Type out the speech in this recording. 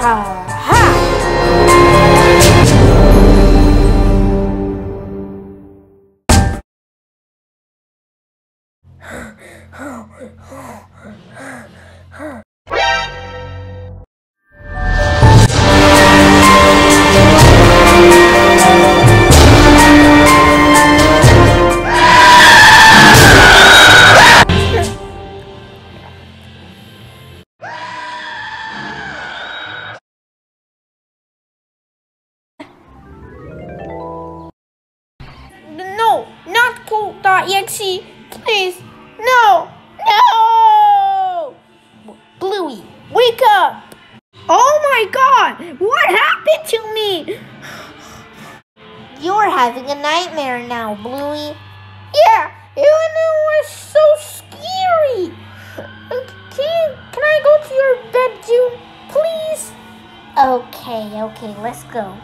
Ha not cool.exe. Please, no, no! Bluey, wake up! Oh my god, what happened to me? You're having a nightmare now, Bluey. Yeah, and it was so scary. Can, can I go to your bedroom, please? Okay, okay, let's go.